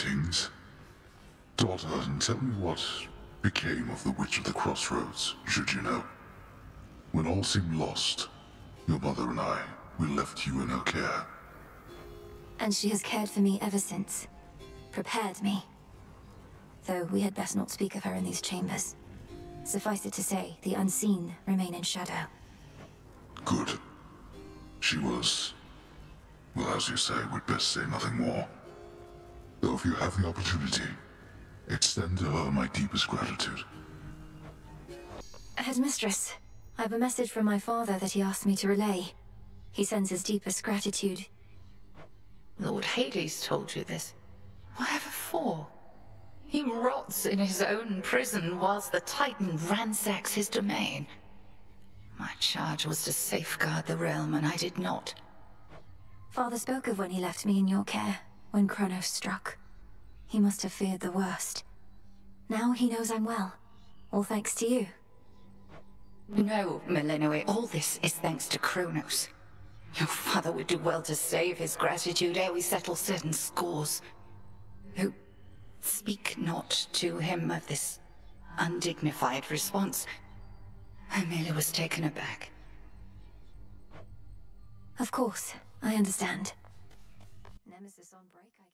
Greetings. Daughter, tell me what became of the Witch of the Crossroads, should you know. When all seemed lost, your mother and I, we left you in her care. And she has cared for me ever since. Prepared me. Though we had best not speak of her in these chambers. Suffice it to say, the unseen remain in shadow. Good. She was... Well, as you say, we'd best say nothing more. Though if you have the opportunity, extend to her my deepest gratitude. Headmistress, I have a message from my father that he asked me to relay. He sends his deepest gratitude. Lord Hades told you this. Whatever for? He rots in his own prison whilst the Titan ransacks his domain. My charge was to safeguard the realm, and I did not. Father spoke of when he left me in your care, when Chronos struck. He must have feared the worst. Now he knows I'm well. All thanks to you. No, Melinoe, eh, all this is thanks to Chronos. Your father would do well to save his gratitude ere we settle certain scores. Who speak not to him of this undignified response. I merely was taken aback. Of course, I understand. On break, I.